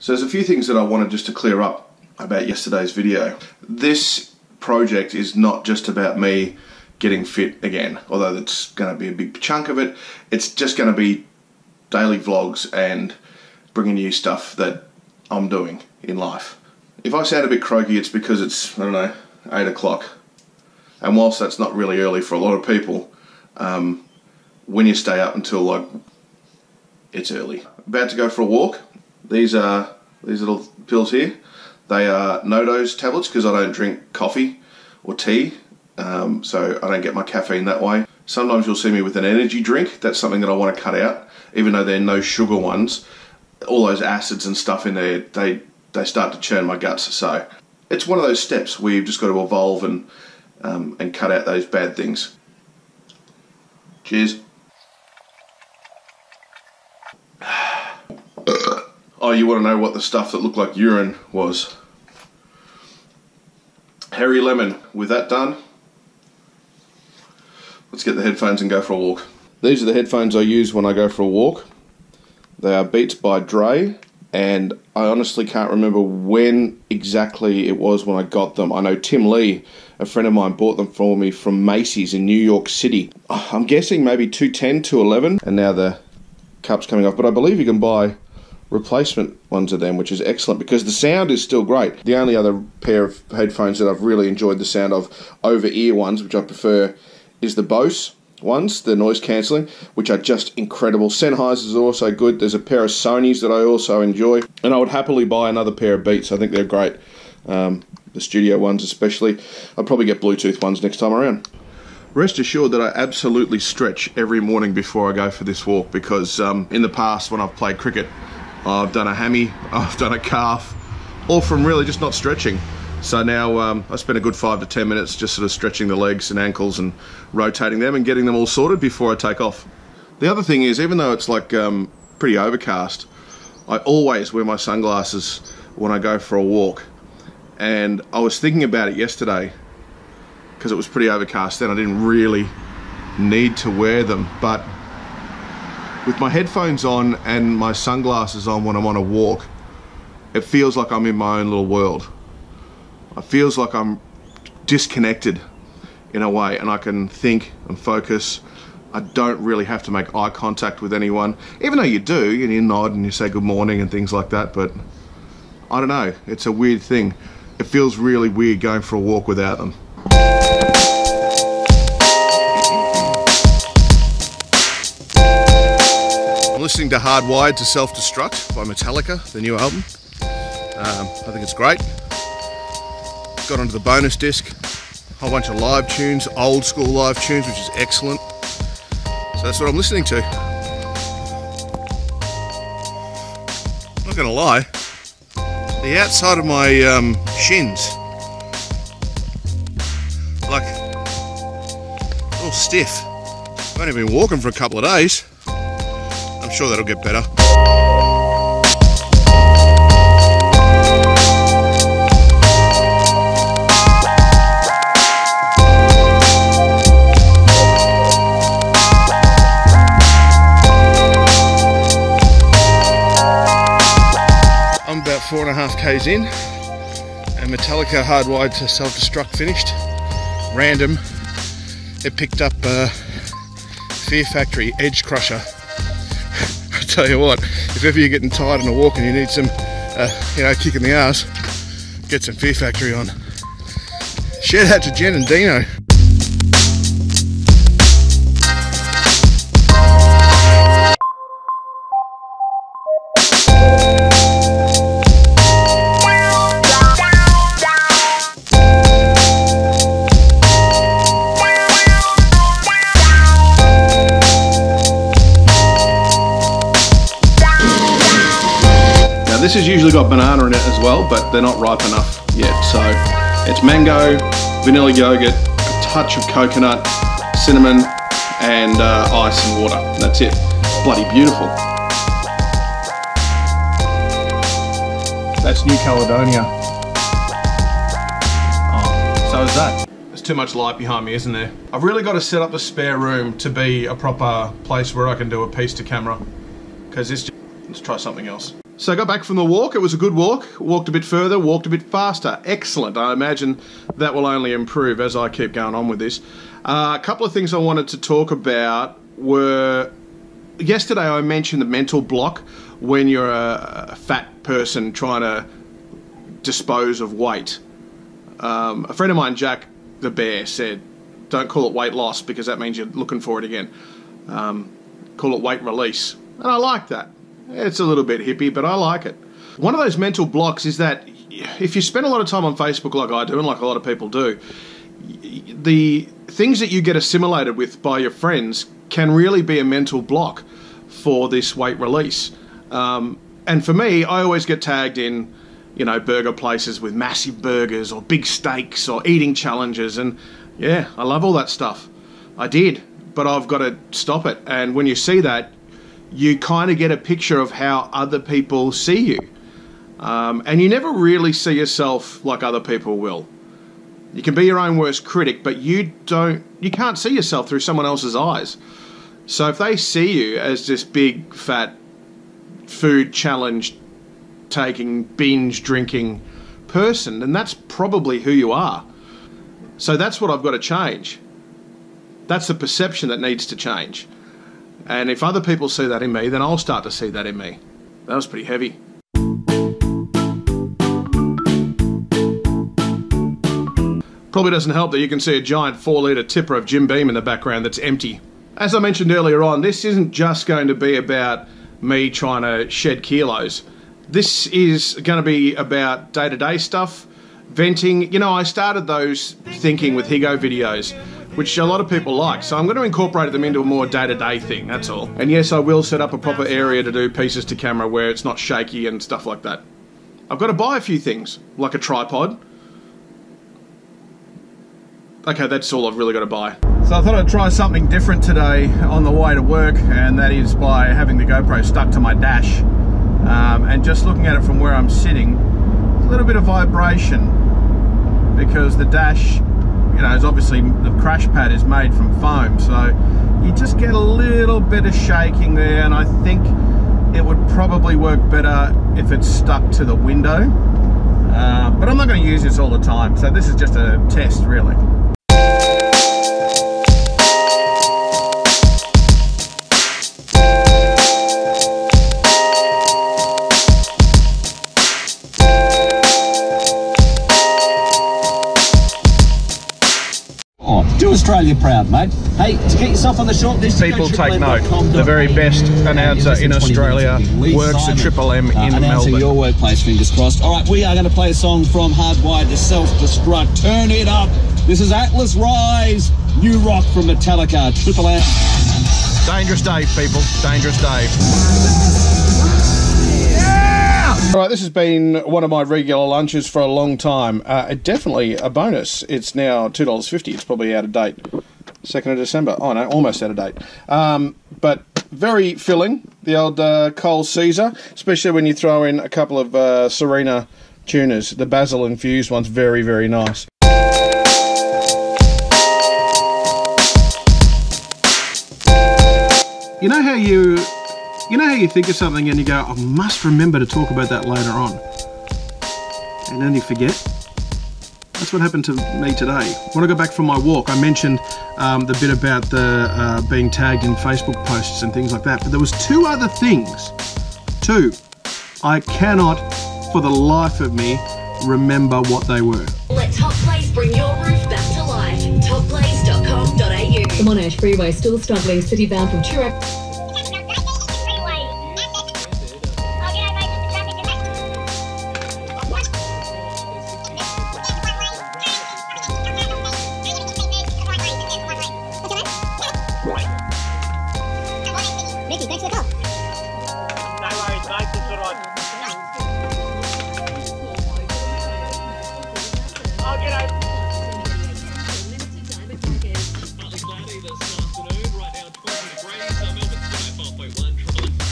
So there's a few things that I wanted just to clear up about yesterday's video. This project is not just about me getting fit again, although that's going to be a big chunk of it. It's just going to be daily vlogs and bringing you stuff that I'm doing in life. If I sound a bit croaky, it's because it's, I don't know, 8 o'clock. And whilst that's not really early for a lot of people, um, when you stay up until like, it's early. About to go for a walk. These are, these little pills here, they are NoDoz tablets because I don't drink coffee or tea, um, so I don't get my caffeine that way. Sometimes you'll see me with an energy drink. That's something that I want to cut out, even though they're no sugar ones. All those acids and stuff in there, they they start to churn my guts. So it's one of those steps where you've just got to evolve and um, and cut out those bad things. Cheers. Oh, you want to know what the stuff that looked like urine was? Harry Lemon. With that done, let's get the headphones and go for a walk. These are the headphones I use when I go for a walk. They are Beats by Dre, and I honestly can't remember when exactly it was when I got them. I know Tim Lee, a friend of mine, bought them for me from Macy's in New York City. I'm guessing maybe 210, 211, and now the cup's coming off, but I believe you can buy replacement ones of them, which is excellent because the sound is still great. The only other pair of headphones that I've really enjoyed the sound of over ear ones, which I prefer, is the Bose ones, the noise cancelling, which are just incredible. Sennheisers are also good. There's a pair of Sony's that I also enjoy, and I would happily buy another pair of Beats. I think they're great. Um, the studio ones, especially. I'll probably get Bluetooth ones next time around. Rest assured that I absolutely stretch every morning before I go for this walk because um, in the past, when I've played cricket, I've done a hammy, I've done a calf, all from really just not stretching. So now um, I spend a good five to ten minutes just sort of stretching the legs and ankles and rotating them and getting them all sorted before I take off. The other thing is, even though it's like um, pretty overcast, I always wear my sunglasses when I go for a walk. And I was thinking about it yesterday because it was pretty overcast then. I didn't really need to wear them, but with my headphones on and my sunglasses on when I'm on a walk, it feels like I'm in my own little world. It feels like I'm disconnected in a way and I can think and focus. I don't really have to make eye contact with anyone, even though you do, and you nod and you say good morning and things like that, but I don't know, it's a weird thing. It feels really weird going for a walk without them. Listening to Hardwired to Self-Destruct by Metallica, the new album. Um, I think it's great. Got onto the bonus disc, a whole bunch of live tunes, old school live tunes, which is excellent. So that's what I'm listening to. Not gonna lie, the outside of my um, shins, like all stiff. I've only been walking for a couple of days. That'll get better. I'm about four and a half k's in, and Metallica Hardwired to Self-Destruct finished. Random. It picked up uh, Fear Factory Edgecrusher tell you what, if ever you're getting tired on a walk and you need some, uh, you know, kick in the ass, get some Fear Factory on. Shout out to Jen and Dino. Usually got banana in it as well, but they're not ripe enough yet. So it's mango, vanilla yogurt, a touch of coconut, cinnamon, and uh, ice and water. That's it. Bloody beautiful. That's New Caledonia. Oh, so is that. There's too much light behind me, isn't there? I've really got to set up a spare room to be a proper place where I can do a piece to camera. Because it's just, let's try something else. So I got back from the walk. It was a good walk. Walked a bit further, walked a bit faster. Excellent. I imagine that will only improve as I keep going on with this. Uh, a couple of things I wanted to talk about were yesterday I mentioned the mental block when you're a, a fat person trying to dispose of weight. Um, a friend of mine, Jack the Bear, said, "Don't call it weight loss because that means you're looking for it again. Um, call it weight release." And I like that. It's a little bit hippie, but I like it. One of those mental blocks is that if you spend a lot of time on Facebook, like I do, and like a lot of people do, the things that you get assimilated with by your friends can really be a mental block for this weight release. Um, and for me, I always get tagged in, you know, burger places with massive burgers or big steaks or eating challenges. And yeah, I love all that stuff. I did, but I've got to stop it. And when you see that, you kind of get a picture of how other people see you. Um, and you never really see yourself like other people will. You can be your own worst critic, but you don't you can't see yourself through someone else's eyes. So if they see you as this big fat food challenge taking binge drinking person, then that's probably who you are. So that's what I've got to change. That's the perception that needs to change. And if other people see that in me, then I'll start to see that in me. That was pretty heavy. Probably doesn't help that you can see a giant 4 litre tipper of Jim Beam in the background that's empty. As I mentioned earlier on, this isn't just going to be about me trying to shed kilos. This is going to be about day to day stuff, venting. You know, I started those thinking with Higgo videos which a lot of people like. So I'm going to incorporate them into a more day to day thing, that's all. And yes, I will set up a proper area to do pieces to camera where it's not shaky and stuff like that. I've got to buy a few things, like a tripod. Okay, that's all I've really got to buy. So I thought I'd try something different today on the way to work, and that is by having the GoPro stuck to my dash. Um, and just looking at it from where I'm sitting, a little bit of vibration because the dash you know, is obviously the crash pad is made from foam, so you just get a little bit of shaking there, and I think it would probably work better if it's stuck to the window. Uh, but I'm not going to use this all the time, so this is just a test, really. Australia proud, mate. Hey, to get yourself on the short list, people take note. The very best announcer in Australia works at Triple M uh, in Melbourne. your workplace, fingers crossed. All right, we are going to play a song from Hardwired to Self-Destruct. Turn it up. This is Atlas Rise, new rock from Metallica, Triple M. Dangerous Dave, people. Dangerous Dave. All right, this has been one of my regular lunches for a long time. Uh, definitely a bonus. It's now two dollars fifty. It's probably out of date. Second of December. Oh no, almost out of date. Um, but very filling. The old uh, Cole Caesar, especially when you throw in a couple of uh, Sirena tuners. The basil infused one's very very nice. You know how you you know how you think of something and you go, I must remember to talk about that later on. And then you forget? That's what happened to me today. When I got back from my walk, I mentioned um, the bit about the uh, being tagged in Facebook posts and things like that. But there was two other things. Two. I cannot, for the life of me, remember what they were. Let Top Place bring your roof back to life. Topplace.com.au. The Monash Freeway still struggling city bound from Toorak.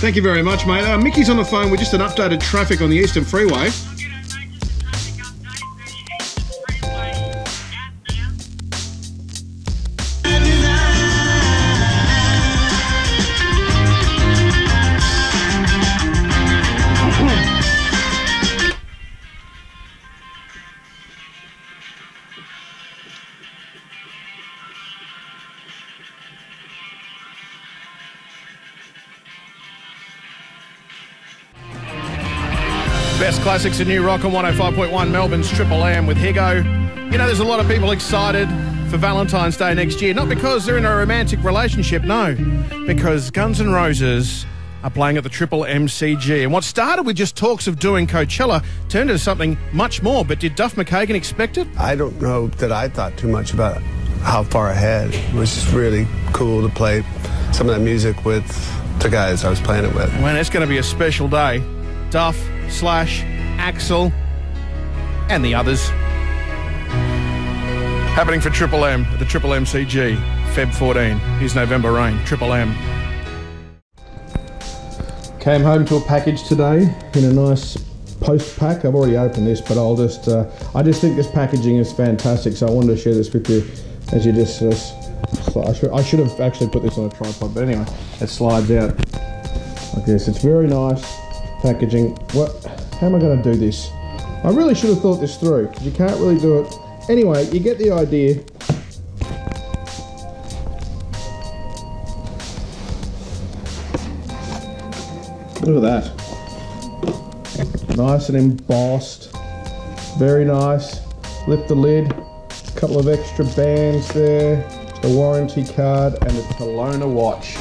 Thank you very much, mate. Uh, Mickey's on the phone with just an updated traffic on the Eastern Freeway. Best classics in new rock on 105.1 Melbourne's Triple M with Higgo. You know, there's a lot of people excited for Valentine's Day next year. Not because they're in a romantic relationship, no. Because Guns N' Roses are playing at the Triple MCG. And what started with just talks of doing Coachella turned into something much more. But did Duff McKagan expect it? I don't know that I thought too much about how far ahead. It was just really cool to play some of that music with the guys I was playing it with. Man, it's going to be a special day. Duff, Slash, Axl, and the others. Happening for Triple M at the Triple MCG, Feb 14. Here's November Rain, Triple M. Came home to a package today in a nice post pack. I've already opened this, but I'll just, uh, I just think this packaging is fantastic. So I wanted to share this with you as you just, uh, sli- I, should, I should have actually put this on a tripod, but anyway, it slides out like this. It's very nice packaging. What, how am I going to do this? I really should have thought this through because you can't really do it. Anyway, you get the idea. Look at that. Nice and embossed. Very nice. Lift the lid. A couple of extra bands there. The warranty card and the Talona watch.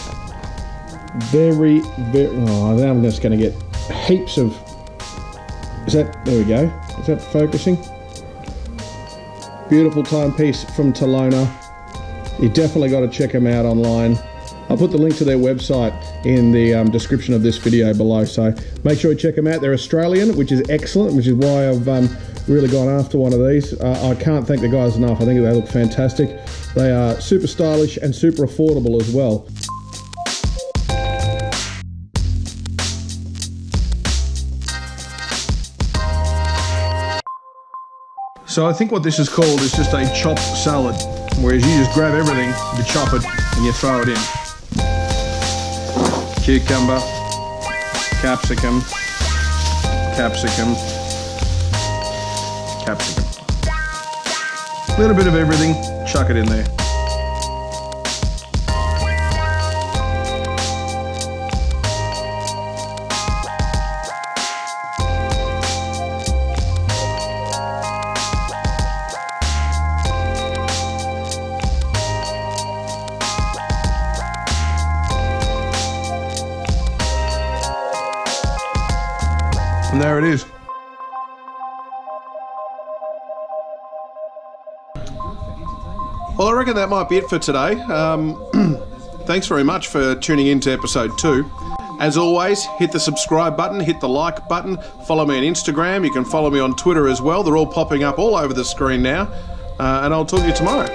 Very, very. Oh, then I'm just going to get heaps of. Is that. There we go. Is that focusing? Beautiful timepiece from Talona. You definitely got to check them out online. I'll put the link to their website in the um, description of this video below. So make sure you check them out. They're Australian, which is excellent, which is why I've um, really gone after one of these. Uh, I can't thank the guys enough. I think they look fantastic. They are super stylish and super affordable as well. So I think what this is called is just a chopped salad, whereas you just grab everything, you chop it, and you throw it in. Cucumber, capsicum, capsicum, capsicum. A little bit of everything, chuck it in there. And there it is. Well, I reckon that might be it for today. Um, thanks very much for tuning in to episode two. As always, hit the subscribe button, hit the like button, follow me on Instagram. You can follow me on Twitter as well. They're all popping up all over the screen now. Uh, and I'll talk to you tomorrow.